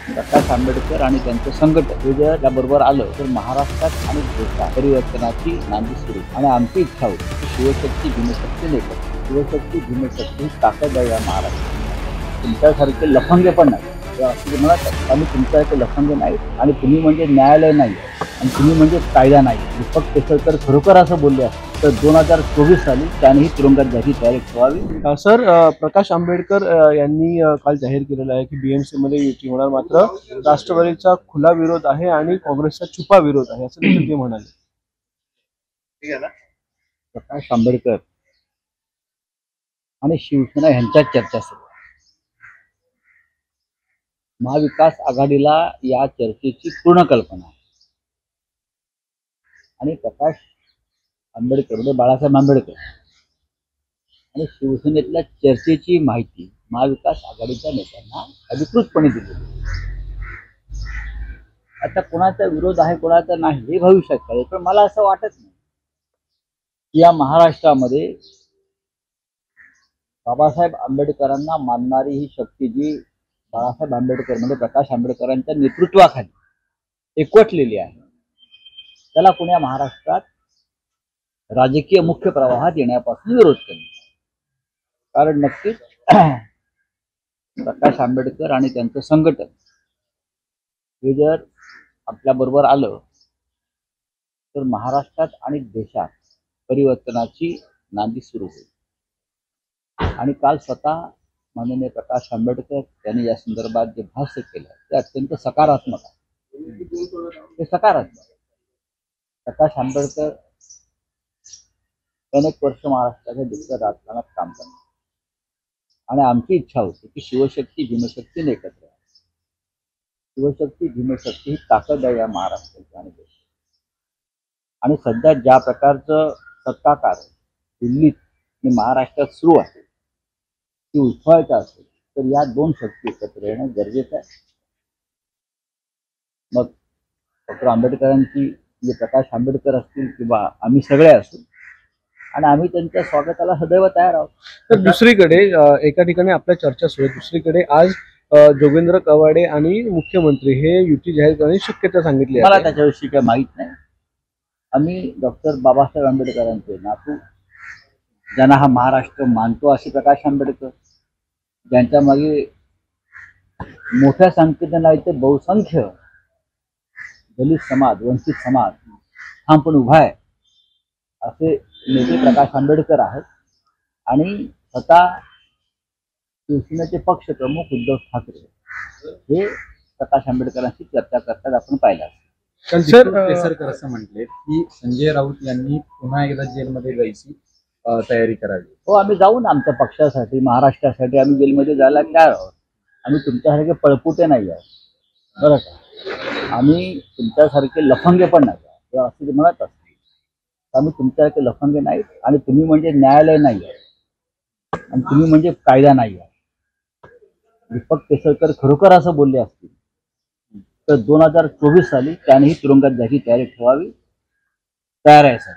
प्रकाश आंबेडकर आणि त्यांचं संघटन हे जर त्याबरोबर आलं तर महाराष्ट्रात आणि देशात परिवर्तनाची नांदी सुरू. आणि आमची इच्छा होती की शिवशक्ती भीमशक्ती लेखक शिवशक्ती भीमशक्ती ताकद आहे या महाराष्ट्रात तुमच्यासारखे लफंगे पण नाही. तेव्हा असं म्हणत आम्ही तुमच्यासारखे लफंगे नाही. आणि तुम्ही म्हणजे न्यायालय नाही. आणि तुम्ही म्हणजे कायदा नाही. दीपक केसरकर खरोखर असं बोलले असते तर दोन हजार चोवीस साली त्यानेही तुरुंगात तयारी ठेवावी. अ, सर प्रकाश आंबेडकर यांनी काल जाहीर केलेलं आहे की बीएमसी मध्ये युती होणार. मात्र राष्ट्रवादीचा खुला विरोध आहे आणि काँग्रेसचा छुपा विरोध आहे असं देखील ते म्हणाले. प्रकाश आंबेडकर आणि शिवसेना यांच्यात चर्चा सुरू आहे. महाविकास आघाडीला या चर्चेची पूर्ण कल्पना आहे. आणि प्रकाश आंबेडकर म्हणजे बाळासाहेब आंबेडकर. आणि शिवसेनेतल्या चर्चेची माहिती महाविकास आघाडीच्या नेत्यांना अधिकृतपणे दिली आता कोणाचा विरोध आहे कोणाचा नाही हे भविष्यात कळेल. पण मला असं वाटत नाही या महाराष्ट्रामध्ये बाबासाहेब आंबेडकरांना मानणारी ही शक्ती जी बाळासाहेब आंबेडकर म्हणजे प्रकाश आंबेडकरांच्या नेतृत्वाखाली एकवटलेली आहे त्याला पुण्या महाराष्ट्रात राजकीय मुख्य प्रवाहात येण्यापासून विरोध करणे कारण नक्कीच प्रकाश आंबेडकर आणि त्यांचं संघटन हे जर आपल्याबरोबर आलं तर महाराष्ट्रात आणि देशात परिवर्तनाची नांदी सुरू होईल. आणि काल स्वतः माननीय प्रकाश आंबेडकर यांनी या संदर्भात जे भाष्य केलं ते अत्यंत सकारात्मक आहे. ते सकारात्मक प्रकाश आंबेडकर अनेक वर्ष महाराष्ट्राच्या दुसऱ्या राजकारणात काम करणार. आणि आमची इच्छा होती की शिवशक्ती भीमशक्तीने एकत्र शिवशक्ती भीमशक्ती ही ताकद आहे या महाराष्ट्राची आणि देशाची. आणि सध्या ज्या प्रकारचं सत्ताकार दिल्लीत आणि महाराष्ट्रात सुरू आहे ती उठवायचं असेल तर या दोन शक्ती एकत्र येणं गरजेचं आहे. मग डॉक्टर आंबेडकरांची जे प्रकाश आंबेडकर असतील किंवा आम्ही सगळे असू आणि आम्ही त्यांच्या स्वागताला सदैव तयार आहोत. तर दुसरीकडे एका ठिकाणी आपल्या चर्चा सुरू आहे. दुसरीकडे आज जोगेंद्र कवाडे आणि मुख्यमंत्री हे युती जाहीर करण्याची शक्यता सांगितली मला आहे. त्याच्याविषयी काही माहीत नाही. आम्ही डॉक्टर बाबासाहेब आंबेडकरांचे नातू. ज्यांना हा महाराष्ट्र मानतो असे प्रकाश आंबेडकर. ज्यांच्या मागे मोठ्या संख्येने नाही तर बहुसंख्य दलित समाज वंचित समाज ठामपणे उभा आहे. असे नेते प्रकाश आंबेडकर आहेत. आणि स्वतः शिवसेनेचे पक्ष प्रमुख उद्धव ठाकरे हे प्रकाश आंबेडकरांशी चर्चा करतात आपण पाहिलं केसरकर असं म्हटले की संजय राऊत यांनी पुन्हा एकदा जेलमध्ये जायची तयारी करावी. हो आम्ही जाऊ ना आमच्या पक्षासाठी महाराष्ट्रासाठी आम्ही जेलमध्ये जायला तयार आहोत. आम्ही तुमच्यासारखे पळपुटे नाही आहोत. बरं का? आम्ही तुमच्यासारखे लफंगे पण नाही आहोत. असं ते म्हणत असते आम्ही तुमच्यासारखे लफंगे नाही. आणि तुम्ही म्हणजे न्यायालय नाही आहे. आणि तुम्ही म्हणजे कायदा नाही आहे. दीपक केसरकर खरोखर असं बोलले असतील तर दोन हजार चोवीस साली त्यानेही तुरुंगात जायची तयारी ठेवावी तयार आहे सर